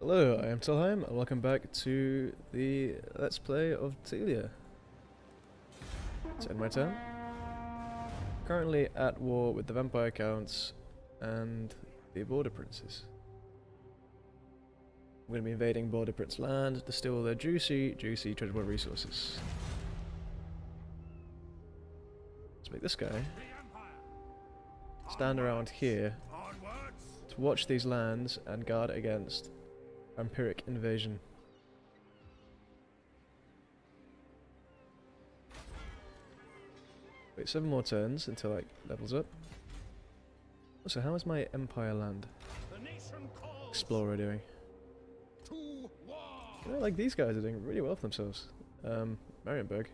Hello, I am Tolheim, and welcome back to the Let's Play of Tilea. It's in my turn. Currently at war with the Vampire Counts and the Border Princes. We're going to be invading Border Prince land to steal their juicy, juicy treasure resources. Let's make this guy stand around here to watch these lands and guard against Vampiric invasion. Wait, seven more turns until like levels up. So how is my Empire land Explorer doing? You know, like these guys are doing really well for themselves. Um, Marienburg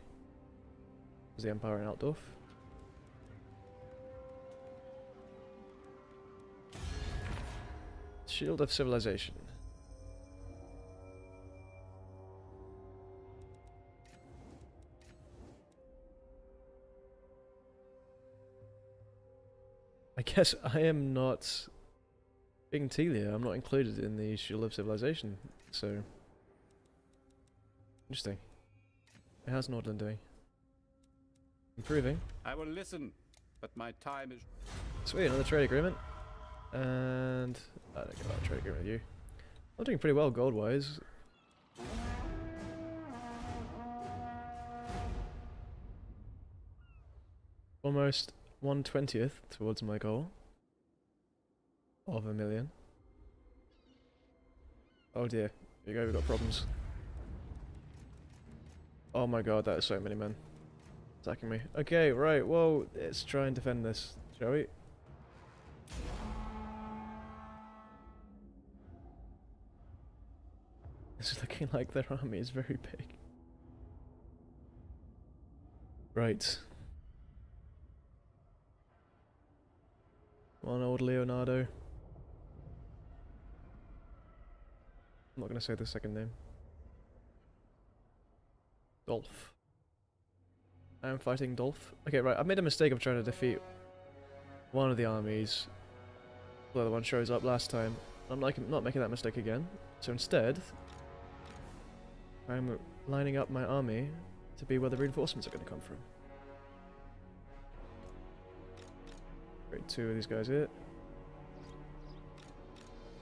is the Empire in Altdorf. Shield of Civilization. Guess I am not being Tilea. I'm not included in the Shield of Civilization, so interesting. How's Nordland doing? Improving. I will listen, but my time is. Sweet, another trade agreement. And I don't care about a trade agreement with you. I'm doing pretty well gold wise. Almost one twentieth towards my goal of a million. Oh dear, here you go, we've got problems. Oh my god, that is so many men attacking me. Okay, right, well, let's try and defend this, shall we? It's looking like their army is very big. Right. One old Leonardo. I'm not going to say the second name. Dolph. I am fighting Dolph. Okay, right, I made a mistake of trying to defeat one of the armies. The other one shows up last time. I'm like not making that mistake again. So instead, I'm lining up my army to be where the reinforcements are going to come from. Two of these guys hit.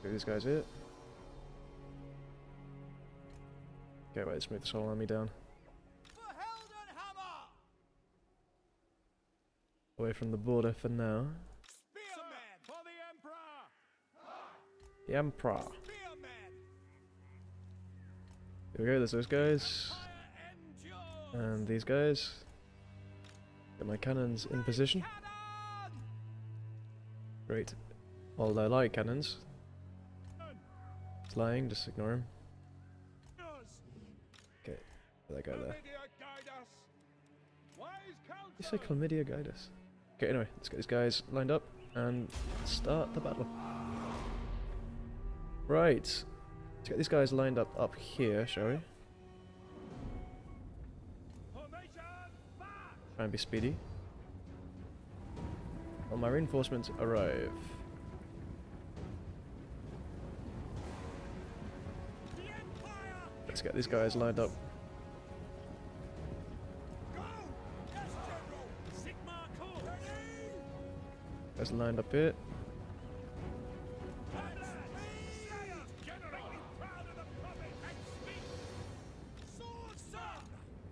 Two of these guys hit. Okay, wait, let's move this whole army down. Away from the border for now. The Emperor. Here we go, there's those guys. And these guys. Get my cannons in position. Great. All their light cannons. It's lying, just ignore him. Okay, that go there. You say chlamydia guide us. Okay, anyway, let's get these guys lined up and start the battle. Right. Let's get these guys lined up up here, shall we? Try and be speedy. Well, my reinforcements arrive. Let's get these guys lined up. Guys lined up here.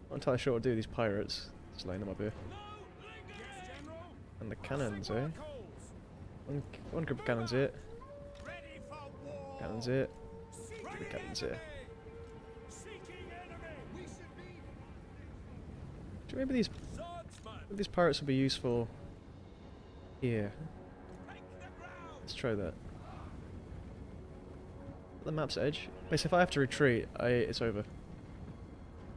Not entirely sure what to do with these pirates. Just laying them up here. And the cannons, eh? One, one group of cannons here. Cannons eh? here. Two cannons here. Do you remember these these pirates will be useful here? Let's try that. The map's edge. Basically, if I have to retreat, I it's over.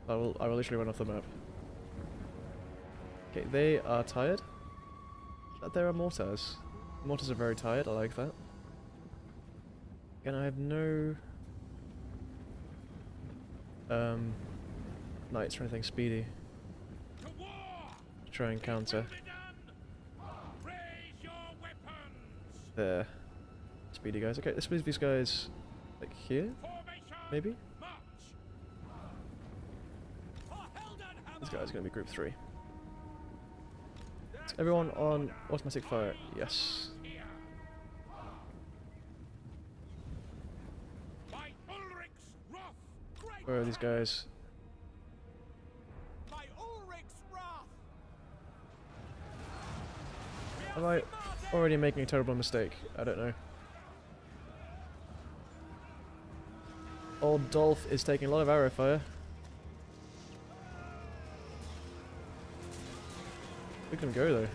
I will I will literally run off the map. Okay, they are tired. But there are mortars. Mortars are very tired, I like that. And I have no um knights or anything speedy to try and counter. There. Speedy guys. Okay, let's move these guys Like here, maybe? March. For Heldenhammer. This guy's gonna be group three. Everyone on automatic fire? Yes. Where are these guys? Am I already making a terrible mistake? I don't know. Old Dolph is taking a lot of arrow fire. Him go though.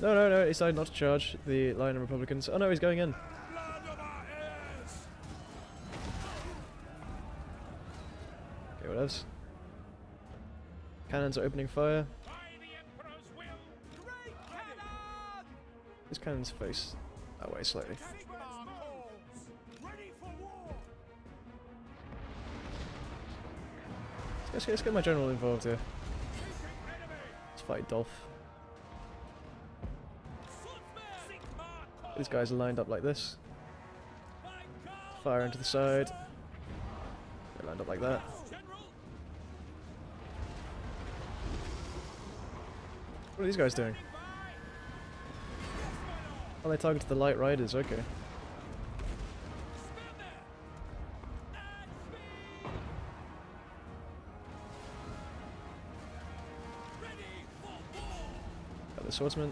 No, no, no, he decided not to charge the Lion and Republicans. Oh no, he's going in. Okay, what else? Cannons are opening fire. By the Emperor's will. Great cannon. His cannons face that way slightly. Let's get, let's get my general involved here. Fight Dolph. These guys are lined up like this. Fire into the side. They lined up like that. What are these guys doing? Oh, they targeted the light riders, okay. The swordsman.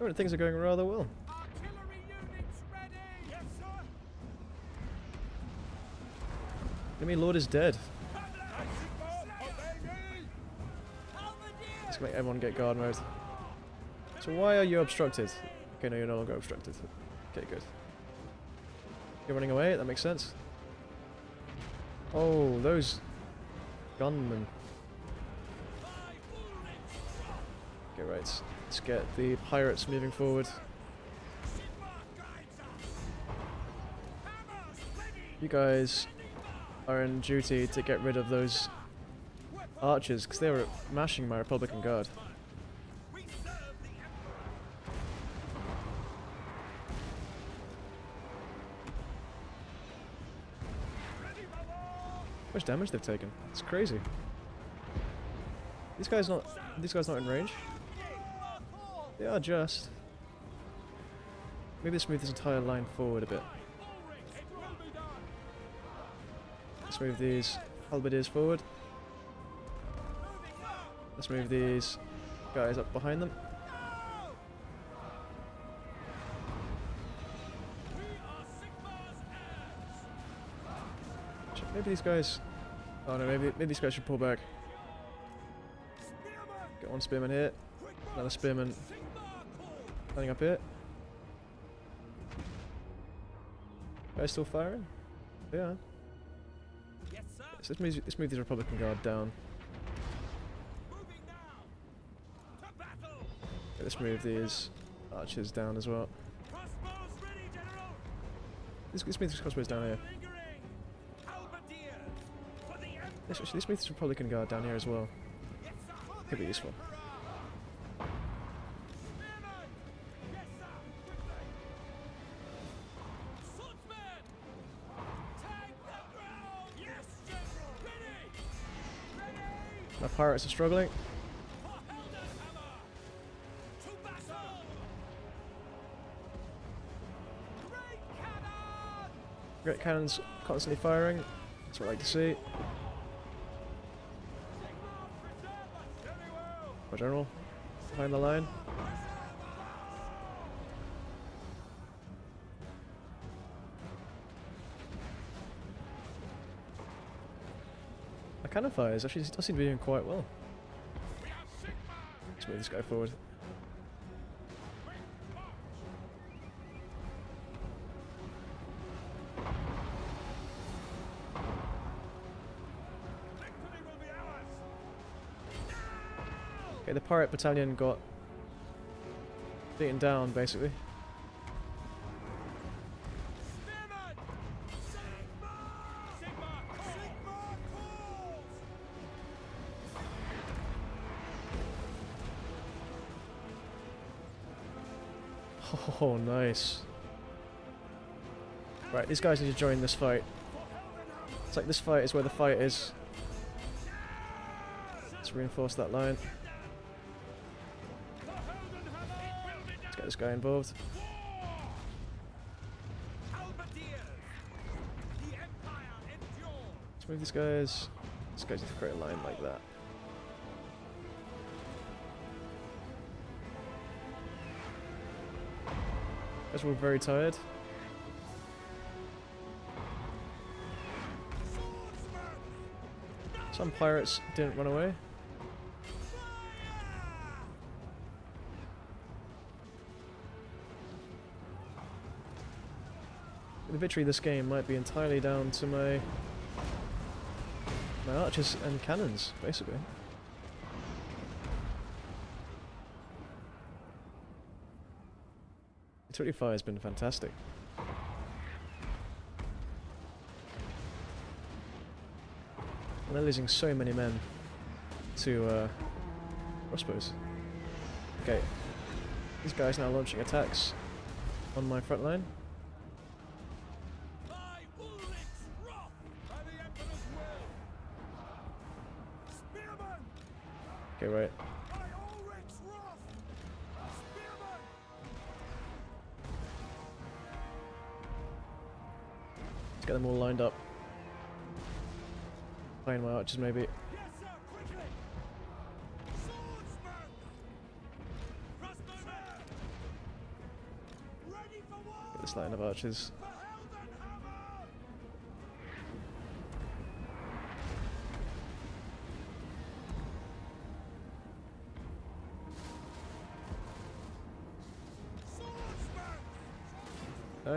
Oh, things are going rather well. Artillery units ready. Yes, sir. Enemy lord is dead. Let's make everyone get guard mode. So why are you obstructed? Okay, no, you're no longer obstructed. Okay, good. You're running away? That makes sense. Oh, those gunmen. By Okay, right. Let's get the pirates moving forward. You guys are in duty to get rid of those archers because they were mashing my Republican guard. Much damage they've taken? It's crazy. These guys not. These guys not in range. They are just. Maybe let's move this entire line forward a bit. Let's move these halberdiers forward. Let's move these guys up behind them. Maybe these guys. Oh no, maybe maybe these guys should pull back. Get one spearman here, another spearman landing up here. Guys still firing? Yeah. Let's move, let's move these Republican guard down. Okay, let's move these archers down as well. Let's move these crossbows down here. The Emperor. Let's, actually, let's move this Republican guard down here as well. Could be useful. My pirates are struggling. To. Great cannons constantly firing. That's what I like to see. General, behind the line. Cannon fires actually does seem to be doing quite well. Let's move this guy forward. Pirate battalion got beaten down basically. Oh, nice. Right, these guys need to join this fight. It's like this fight is where the fight is. Let's reinforce that line. Guy involved. Let's move these guys. These guys to create a line like that. Guys, we're very tired. Some pirates didn't run away. Victory this game might be entirely down to my my archers and cannons, basically. The 25 has been fantastic. And they're losing so many men to uh, crossbows. Okay, these guys now launching attacks on my front line. Okay, right. Let's get them all lined up. Find my archers, maybe. Get this line of archers.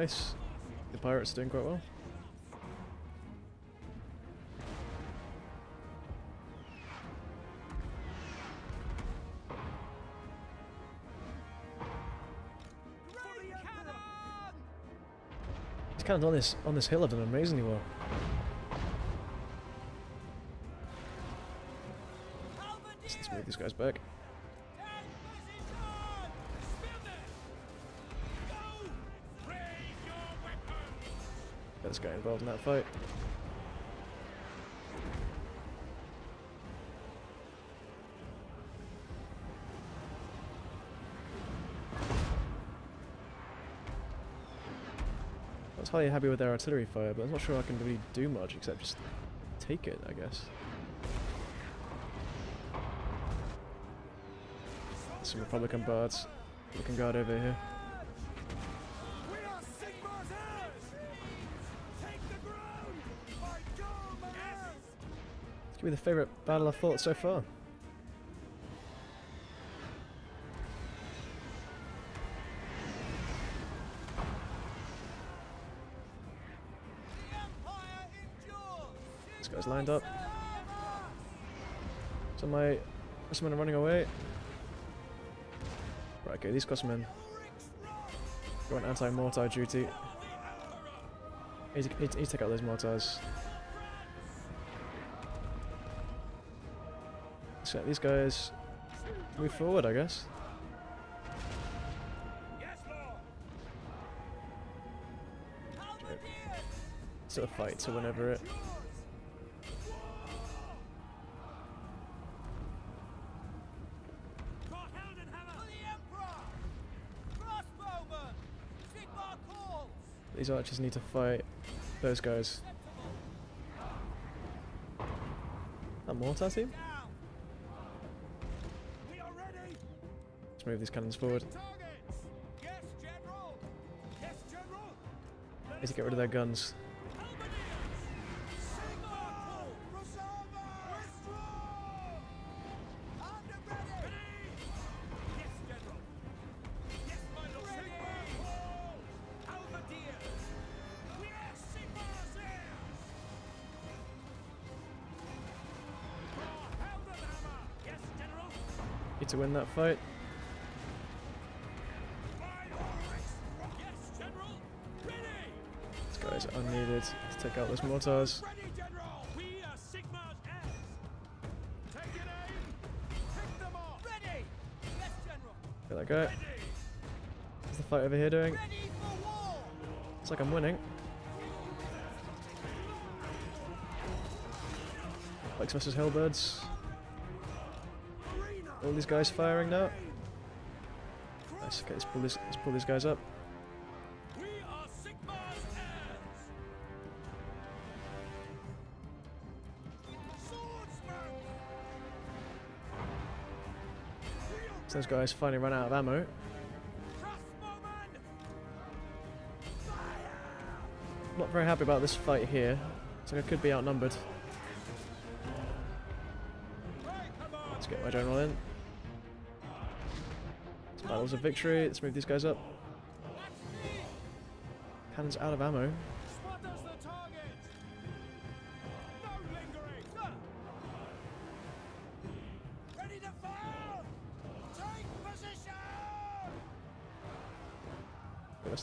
Nice. The pirates are doing quite well. These cannons on this on this hill have done amazingly well. Let's move these guys back. Get involved in that fight. I was highly happy with their artillery fire, but I'm not sure I can really do much except just take it, I guess. Some Republican birds. Looking guard over here. Be the favourite battle I've fought so far. This guy's lined up. So my Crossmen are running away. Right, okay, these Crossmen go on anti-mortar duty. Need to, need to take out those mortars. So these guys move forward, I guess. It's a fight to whenever it. These archers need to fight those guys. That mortar team? Let's move these cannons forward. Need to get rid of their guns. To win that fight. Take out those mortars. Get that guy. How's the fight over here doing? Ready for war! Looks like I'm winning. Vikes versus Halberds. All these guys firing now. Nice. Okay, let's pull this. Let's pull these guys up. So those guys finally run out of ammo. Not very happy about this fight here. Like I could be outnumbered. Let's get my general in. This battle's a victory. Let's move these guys up. Cannon's out of ammo.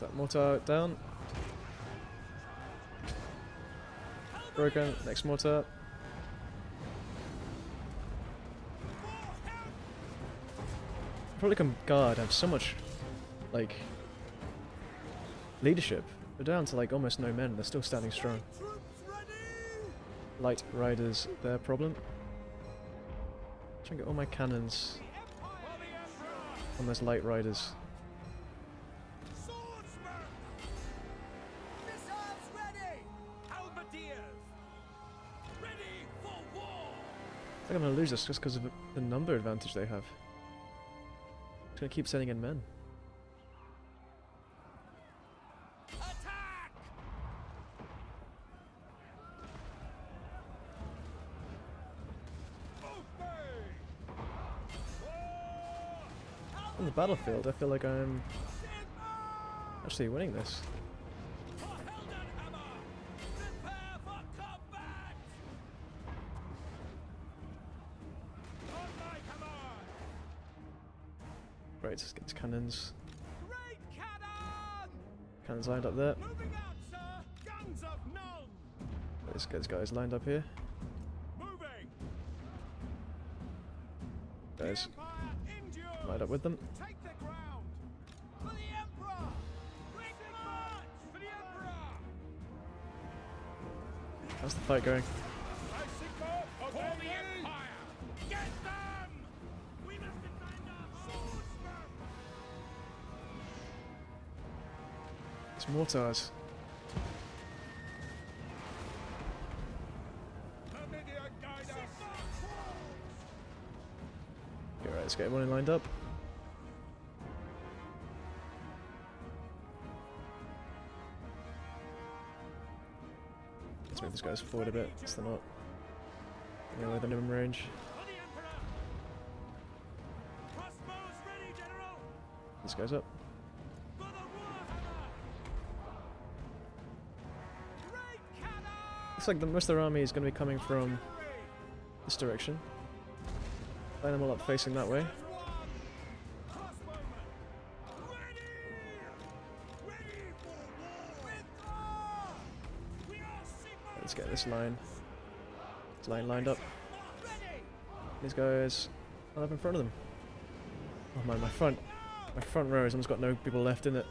That mortar down. Broken. Next mortar. Republican Guard have so much, like, leadership. They're down to like almost no men. They're still standing strong. Light riders, their problem. Try and get all my cannons on those light riders. I'm gonna lose this just because of the number advantage they have. Just gonna keep sending in men. Attack! On the battlefield, I feel like I'm actually winning this. Get these cannons. Great cannon! Cannons lined up there. Moving out, sir! Guns of none! Let's get these guys lined up here. Moving! Guys, lined up with them. Take the ground! For the Emperor! Quick march! For the Emperor! How's the fight going? Mortars. Alright, let's get everyone lined up. Let's move these guys forward a bit, so they're not anywhere within minimum range. This guys up. Looks like the most of their army is going to be coming from this direction. Line them all up facing that way. Let's get this line. This line lined up. These guys line up in front of them. Oh my, my front, my front row has almost got no people left in it.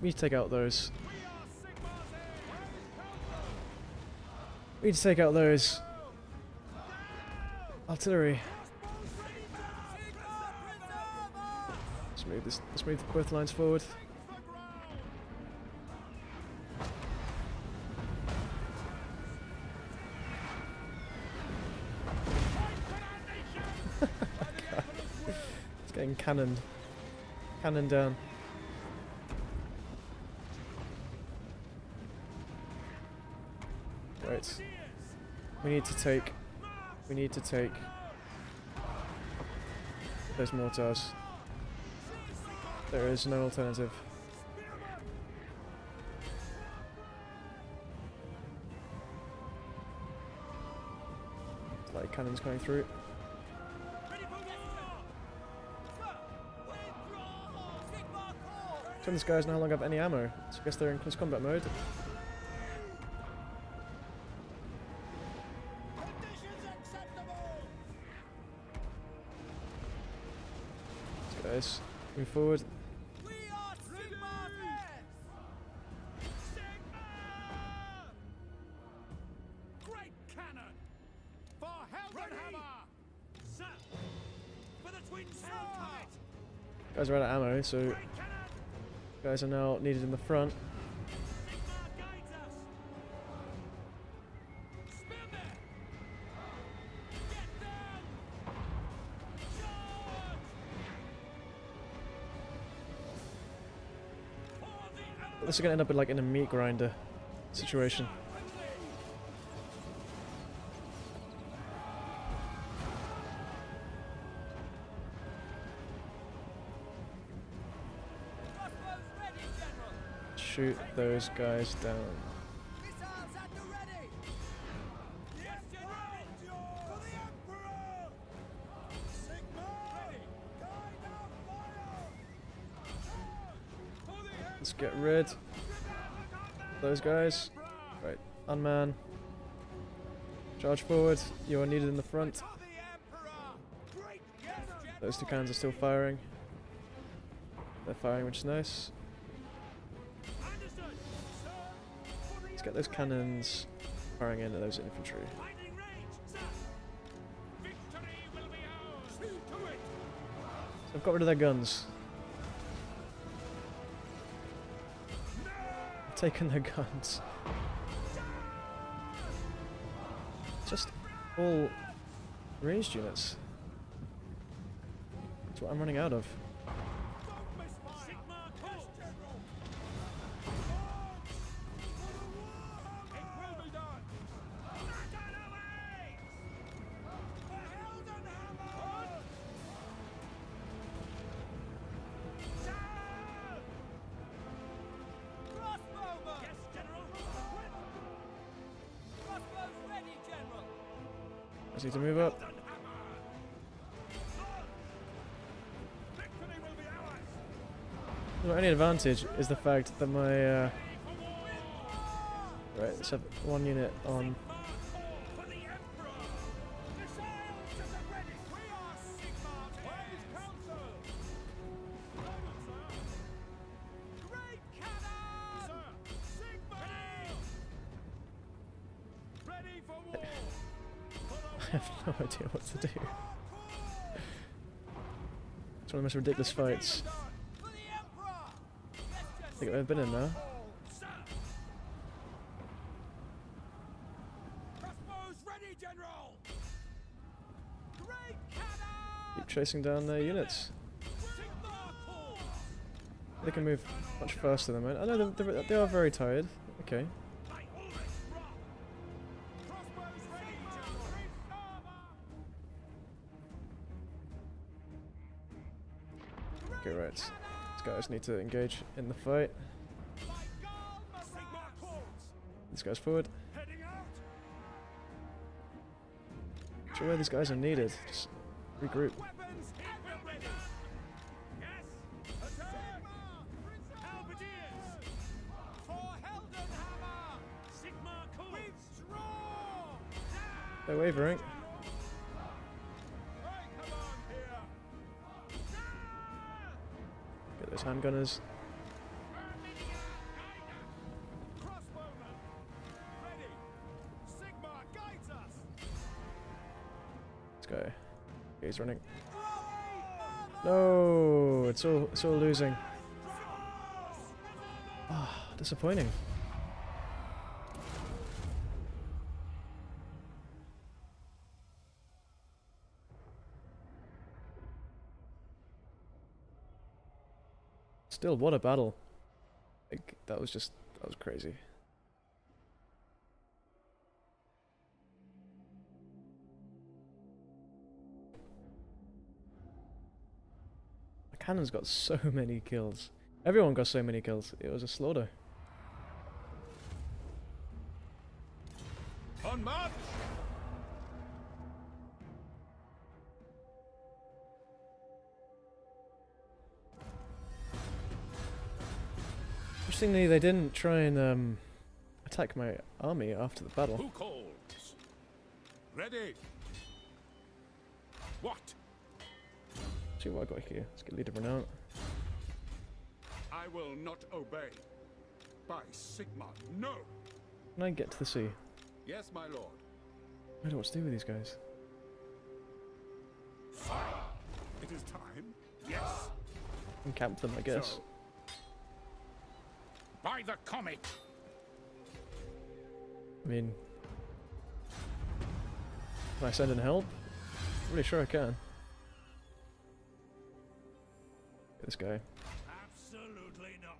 We, need, to take out those. We need to take out those artillery. Let's move this. Let's move both lines forward. It's getting cannoned. Cannon down. Right. We need to take. We need to take those mortars. There is no alternative. Light cannons going through. Some of these guys no longer have any ammo, so I guess they're in close combat mode. Twin sound Guys are out of ammo, so guys are now needed in the front. This is gonna end up in like in a meat grinder situation. Shoot those guys down. Let's get rid of those guys. Right, unman. Charge forward. You are needed in the front. Those two cannons are still firing. They're firing, which is nice. Let's get those cannons firing into those infantry. I've got rid of their guns. Taken their guns. Just all ranged units. That's what I'm running out of. Just need to move up. My only advantage is the fact that my uh, right, let's have one unit on. Have no idea what to do. It's one of the most ridiculous fights I think I've ever been in cannon. Keep chasing down their units. They can move much faster than mine. I know they are very tired. Okay. Need to engage in the fight. These guys forward. Show where these guys are needed. Just regroup. Weapons it those handgunners. This guy—he's running. No, it's all it's all losing. Ah, disappointing. Still, what a battle! Like that was just that was crazy. The cannon's got so many kills. Everyone got so many kills. It was a slaughter. Interestingly, they didn't try and um, attack my army after the battle. Who calls? Ready! What? see what I got here. Let's get leader renown. I will not obey. By Sigmar, no! Can I get to the sea? Yes, my lord. I don't know what to do with these guys. It is time. Yes. Encamp them, I guess. So, by the comet. I mean, can I send in help? I'm really sure I can. Get this guy. Absolutely not.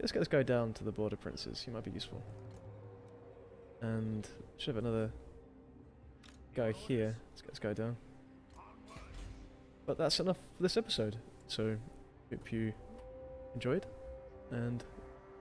Let's get this guy down to the border princes. He might be useful. And should have another guy here. Let's get this guy down. But that's enough for this episode. So, hope you enjoyed, and